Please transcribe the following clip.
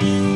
Bye.